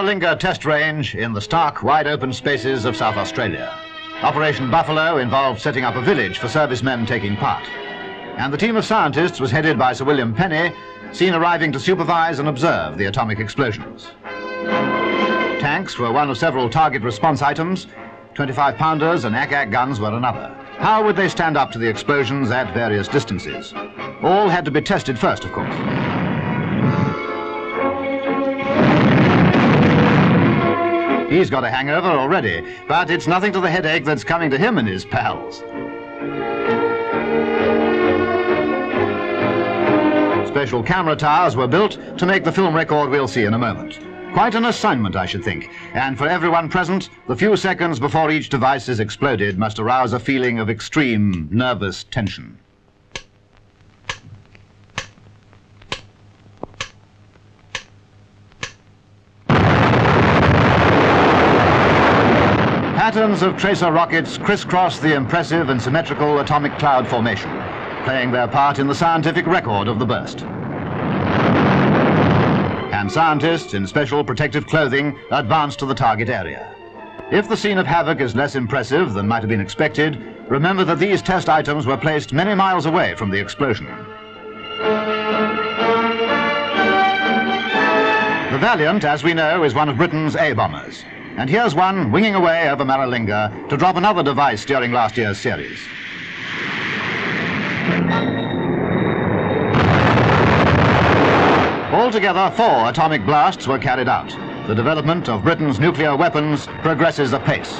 Maralinga test range in the stark, wide open spaces of South Australia. Operation Buffalo involved setting up a village for servicemen taking part. And the team of scientists was headed by Sir William Penney, seen arriving to supervise and observe the atomic explosions. Tanks were one of several target response items. 25 pounders and ack-ack guns were another. How would they stand up to the explosions at various distances? All had to be tested first, of course. He's got a hangover already, but it's nothing to the headache that's coming to him and his pals. Special camera towers were built to make the film record we'll see in a moment. Quite an assignment, I should think. And for everyone present, the few seconds before each device is exploded must arouse a feeling of extreme nervous tension. Patterns of tracer rockets crisscross the impressive and symmetrical atomic cloud formation, playing their part in the scientific record of the burst. And scientists in special protective clothing advance to the target area. If the scene of havoc is less impressive than might have been expected, remember that these test items were placed many miles away from the explosion. The Valiant, as we know, is one of Britain's A-bombers. And here's one winging away over Maralinga to drop another device during last year's series. Altogether, four atomic blasts were carried out. The development of Britain's nuclear weapons progresses apace.